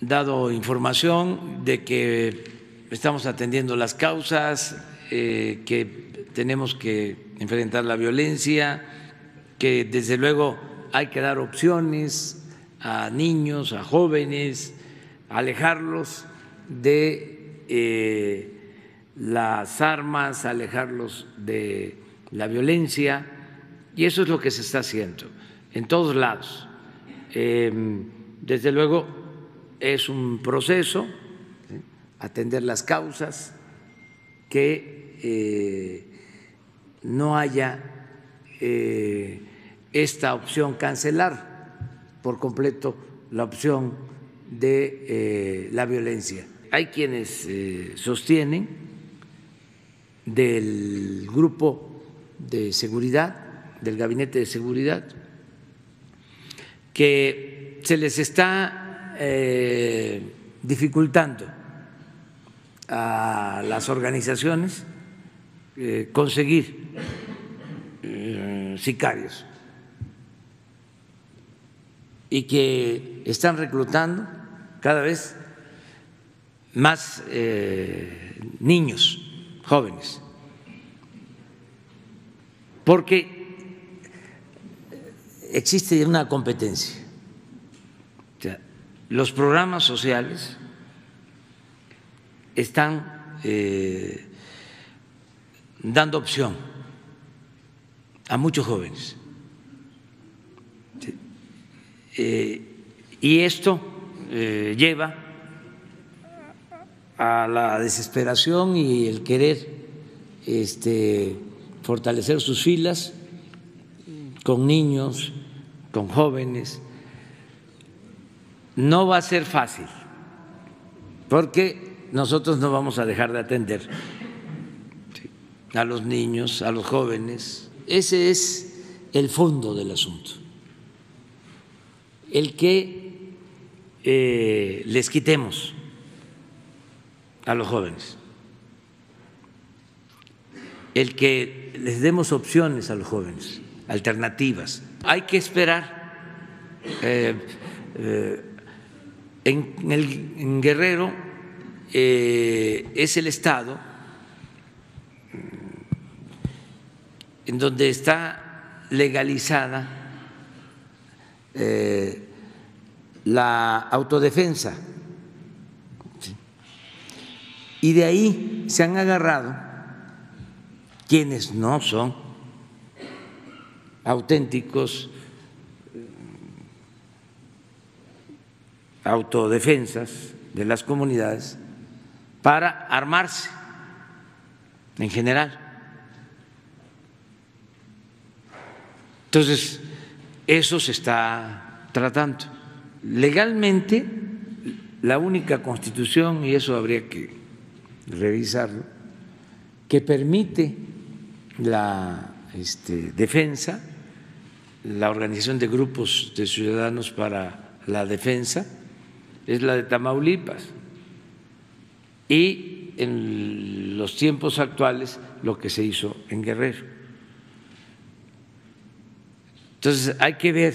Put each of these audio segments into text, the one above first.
dado información de que estamos atendiendo las causas, eh, que tenemos que enfrentar la violencia, que desde luego hay que dar opciones a niños, a jóvenes, alejarlos de eh, las armas, alejarlos de la violencia, y eso es lo que se está haciendo en todos lados. Em, desde luego es un proceso, atender las causas, que eh, no haya eh, esta opción, cancelar por completo la opción de eh, la violencia. Hay quienes sostienen del grupo de seguridad, del gabinete de seguridad, que se les está eh, dificultando a las organizaciones eh, conseguir eh, sicarios. Y que están reclutando cada vez más niños jóvenes, porque existe una competencia los programas sociales están eh, dando opción a muchos jóvenes. Eh, y esto eh, lleva a la desesperación y el querer este, fortalecer sus filas con niños, con jóvenes no va a ser fácil, porque nosotros no vamos a dejar de atender a los niños, a los jóvenes. Ese es el fondo del asunto. El que eh, les quitemos a los jóvenes, el que les demos opciones a los jóvenes, alternativas. Hay que esperar. Eh, eh, en, el, Guerrero eh, es el Estado en donde está legalizada eh, la autodefensa. Y de ahí se han agarrado quienes no son auténticos autodefensas de las comunidades para armarse en general. Entonces, eso se está tratando. Legalmente, la única constitución, y eso habría que revisarlo, que permite la este, defensa, la organización de grupos de ciudadanos para la defensa, es la de Tamaulipas. Y en los tiempos actuales lo que se hizo en Guerrero. Entonces hay que ver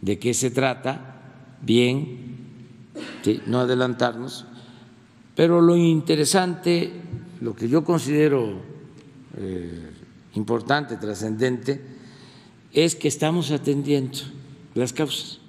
de qué se trata bien, no adelantarnos, pero lo interesante, lo que yo considero eh, importante, trascendente, es que estamos atendiendo las causas